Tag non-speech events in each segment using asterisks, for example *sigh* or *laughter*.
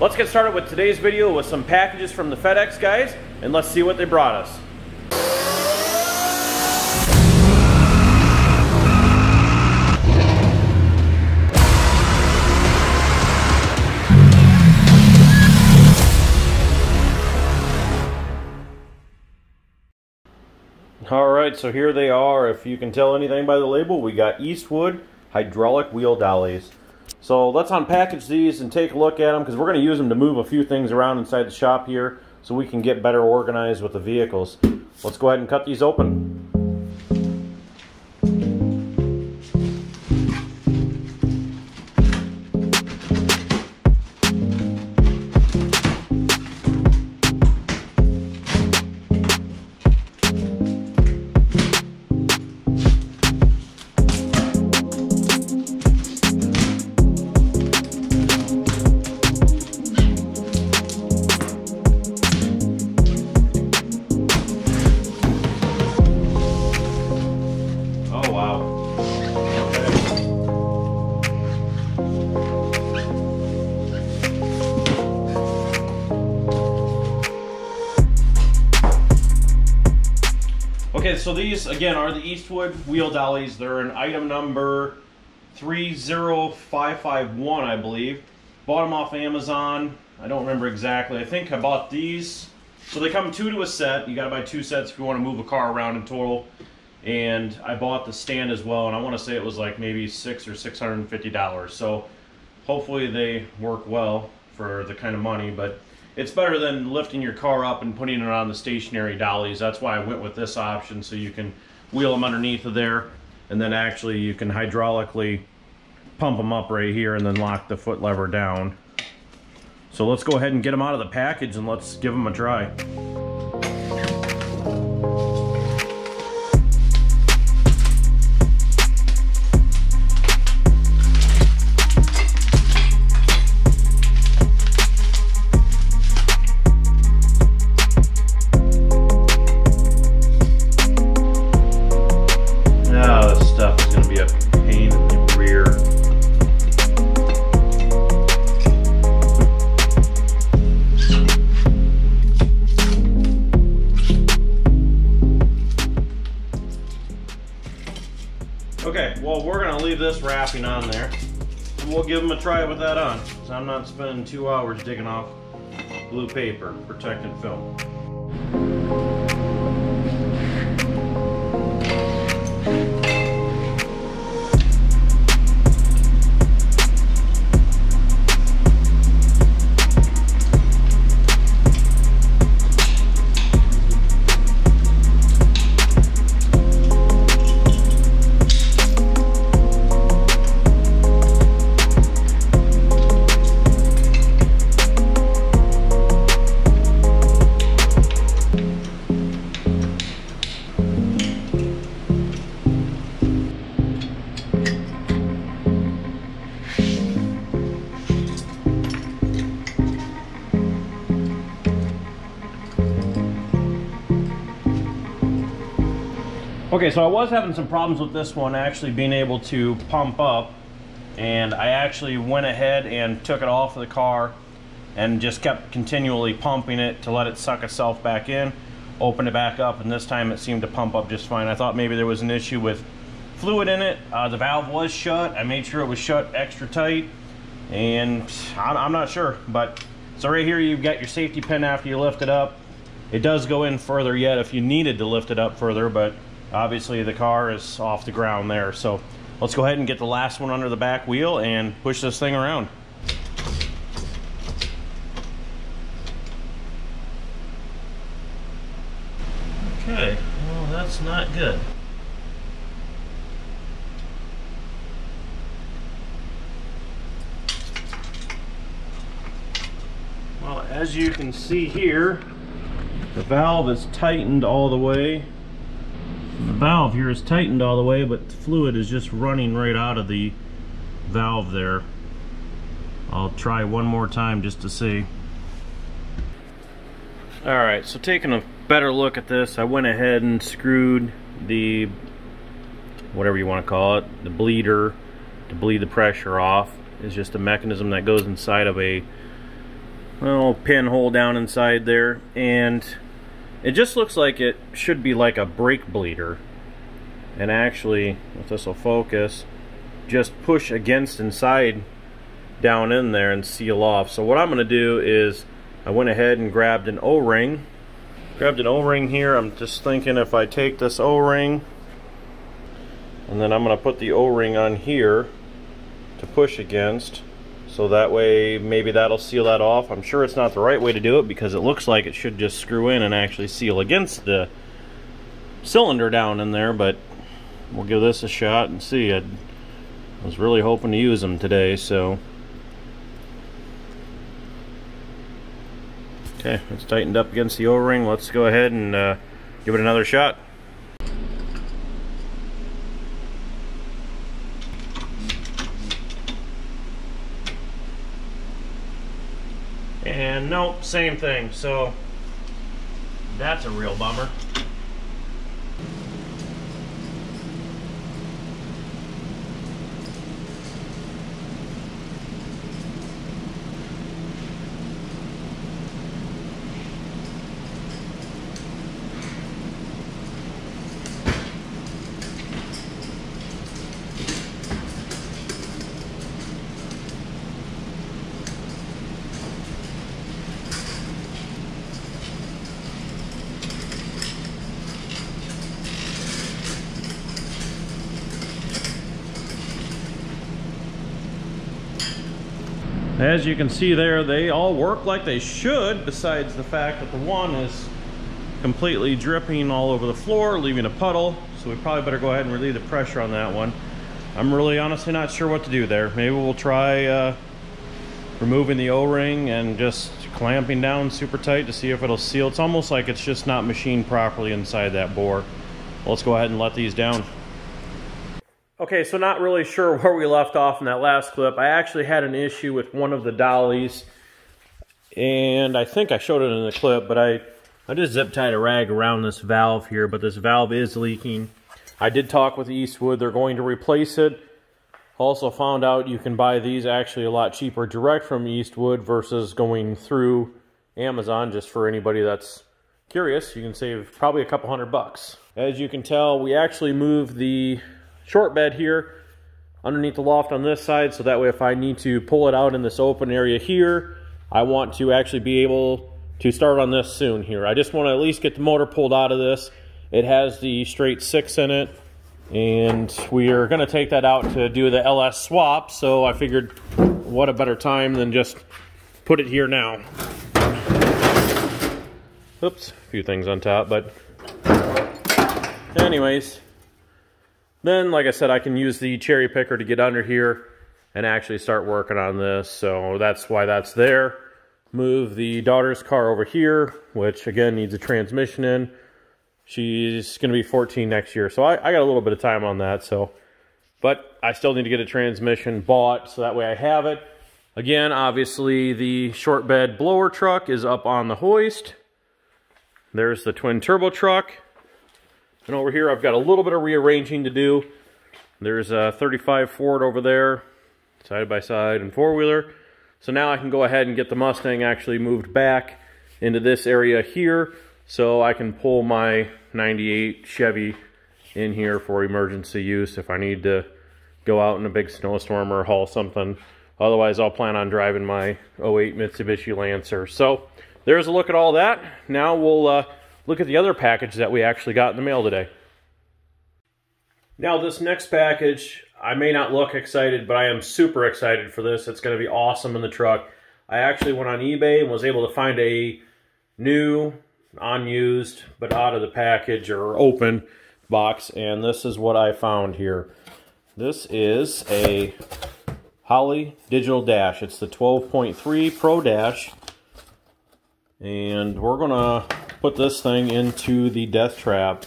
let's get started with today's video with some packages from the FedEx guys, and let's see what they brought us. All right, so here they are. If you can tell anything by the label, we got Eastwood hydraulic wheel dollies. So let's unpackage these and take a look at them because we're going to use them to move a few things around inside the shop here so we can get better organized with the vehicles. Let's go ahead and cut these open. Oh, okay, so these again are the Eastwood wheel dollies. They're an item number 30551, I believe. Bought them off Amazon. I don't remember exactly. I think I bought these. So they come two to a set. You got to buy two sets if you want to move a car around in total. And I bought the stand as well, and I want to say it was like maybe six or six hundred and fifty dollars. So hopefully they work well for the kind of money, but it's better than lifting your car up and putting it on the stationary dollies. That's why I went with this option so you can wheel them underneath of there and then actually you can hydraulically pump them up right here and then lock the foot lever down. So let's go ahead and get them out of the package and let's give them a try. Okay, well we're gonna leave this wrapping on there. We'll give them a try with that on. So I'm not spending two hours digging off blue paper, protected film. Okay, so I was having some problems with this one actually being able to pump up and I actually went ahead and took it off of the car and just kept continually pumping it to let it suck itself back in, open it back up, and this time it seemed to pump up just fine. I thought maybe there was an issue with fluid in it. Uh, the valve was shut. I made sure it was shut extra tight and I'm not sure, but so right here you've got your safety pin after you lift it up. It does go in further yet if you needed to lift it up further, but Obviously the car is off the ground there. So let's go ahead and get the last one under the back wheel and push this thing around. Okay, well that's not good. Well, as you can see here, the valve is tightened all the way the valve here is tightened all the way, but the fluid is just running right out of the valve there. I'll try one more time just to see. Alright, so taking a better look at this, I went ahead and screwed the, whatever you want to call it, the bleeder to bleed the pressure off. It's just a mechanism that goes inside of a little pinhole down inside there and it just looks like it should be like a brake bleeder. And actually if this will focus just push against inside down in there and seal off. So what I'm gonna do is I went ahead and grabbed an o-ring. Grabbed an o-ring here. I'm just thinking if I take this o-ring and then I'm gonna put the o-ring on here to push against so that way maybe that'll seal that off. I'm sure it's not the right way to do it because it looks like it should just screw in and actually seal against the cylinder down in there but we'll give this a shot and see. I was really hoping to use them today so. Okay it's tightened up against the o-ring. Let's go ahead and uh, give it another shot And nope, same thing. So that's a real bummer. As you can see there, they all work like they should, besides the fact that the one is completely dripping all over the floor, leaving a puddle. So we probably better go ahead and relieve the pressure on that one. I'm really honestly not sure what to do there. Maybe we'll try uh, removing the O-ring and just clamping down super tight to see if it'll seal. It's almost like it's just not machined properly inside that bore. Let's go ahead and let these down. Okay, so not really sure *laughs* where we left off in that last clip. I actually had an issue with one of the dollies, and I think I showed it in the clip, but I, I just zip tied a rag around this valve here, but this valve is leaking. I did talk with Eastwood. They're going to replace it. Also found out you can buy these actually a lot cheaper direct from Eastwood versus going through Amazon just for anybody that's curious. You can save probably a couple hundred bucks. As you can tell, we actually moved the short bed here underneath the loft on this side so that way if I need to pull it out in this open area here I want to actually be able to start on this soon here. I just want to at least get the motor pulled out of this. It has the straight six in it and we are going to take that out to do the LS swap so I figured what a better time than just put it here now. Oops a few things on top but anyways then, like I said, I can use the cherry picker to get under here and actually start working on this. So that's why that's there. Move the daughter's car over here, which again needs a transmission in. She's going to be 14 next year. So I, I got a little bit of time on that. So, But I still need to get a transmission bought so that way I have it. Again, obviously the short bed blower truck is up on the hoist. There's the twin turbo truck. And over here, I've got a little bit of rearranging to do. There's a 35 Ford over there, side by side and four-wheeler. So now I can go ahead and get the Mustang actually moved back into this area here so I can pull my 98 Chevy in here for emergency use if I need to go out in a big snowstorm or haul something. Otherwise, I'll plan on driving my 08 Mitsubishi Lancer. So there's a look at all that. Now we'll uh, look at the other package that we actually got in the mail today. Now this next package, I may not look excited, but I am super excited for this. It's going to be awesome in the truck. I actually went on eBay and was able to find a new, unused, but out of the package or open box, and this is what I found here. This is a Holley Digital Dash. It's the 12.3 Pro Dash, and we're going to put this thing into the death trap.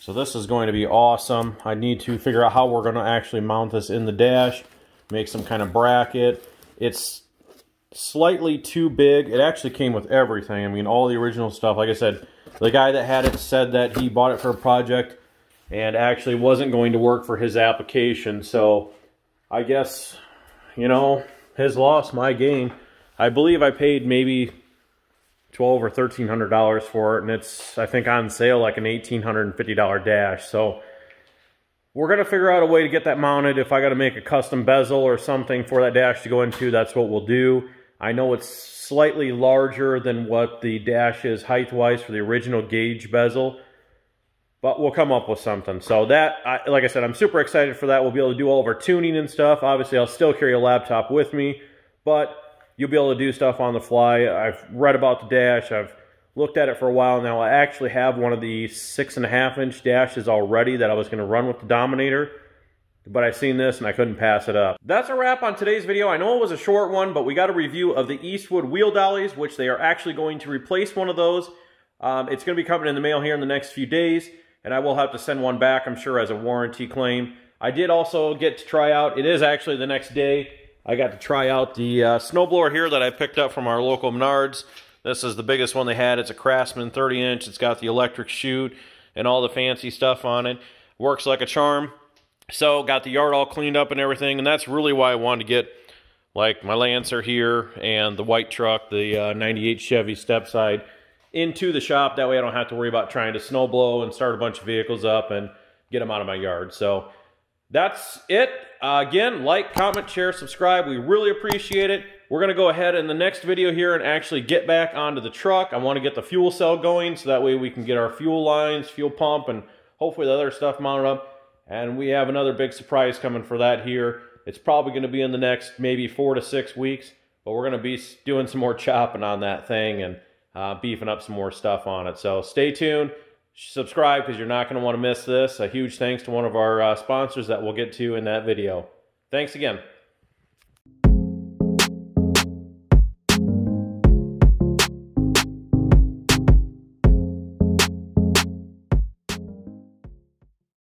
So this is going to be awesome. I need to figure out how we're going to actually mount this in the dash, make some kind of bracket. It's slightly too big. It actually came with everything. I mean, all the original stuff. Like I said, the guy that had it said that he bought it for a project and actually wasn't going to work for his application. So I guess, you know, his loss, my gain. I believe I paid maybe twelve or thirteen hundred dollars for it, and it's I think on sale like an eighteen hundred and fifty dollar dash. So we're gonna figure out a way to get that mounted. If I got to make a custom bezel or something for that dash to go into, that's what we'll do. I know it's slightly larger than what the dash is height-wise for the original gauge bezel, but we'll come up with something. So that, I, like I said, I'm super excited for that. We'll be able to do all of our tuning and stuff. Obviously, I'll still carry a laptop with me, but you'll be able to do stuff on the fly. I've read about the dash. I've looked at it for a while now. I actually have one of the six and a half inch dashes already that I was going to run with the Dominator, but I seen this and I couldn't pass it up. That's a wrap on today's video. I know it was a short one, but we got a review of the Eastwood wheel dollies, which they are actually going to replace one of those. Um, it's going to be coming in the mail here in the next few days, and I will have to send one back, I'm sure, as a warranty claim. I did also get to try out, it is actually the next day, I got to try out the uh, snowblower here that I picked up from our local Menards. This is the biggest one they had. It's a Craftsman 30 inch. It's got the electric chute and all the fancy stuff on it. Works like a charm. So got the yard all cleaned up and everything. And that's really why I wanted to get like my Lancer here and the white truck, the uh, 98 Chevy step side into the shop. That way I don't have to worry about trying to snow blow and start a bunch of vehicles up and get them out of my yard. So that's it. Uh, again, like, comment, share, subscribe. We really appreciate it. We're going to go ahead in the next video here and actually get back onto the truck. I want to get the fuel cell going so that way we can get our fuel lines, fuel pump, and hopefully the other stuff mounted up. And we have another big surprise coming for that here. It's probably going to be in the next maybe four to six weeks, but we're going to be doing some more chopping on that thing and uh, beefing up some more stuff on it. So stay tuned subscribe because you're not going to want to miss this. A huge thanks to one of our uh, sponsors that we'll get to in that video. Thanks again.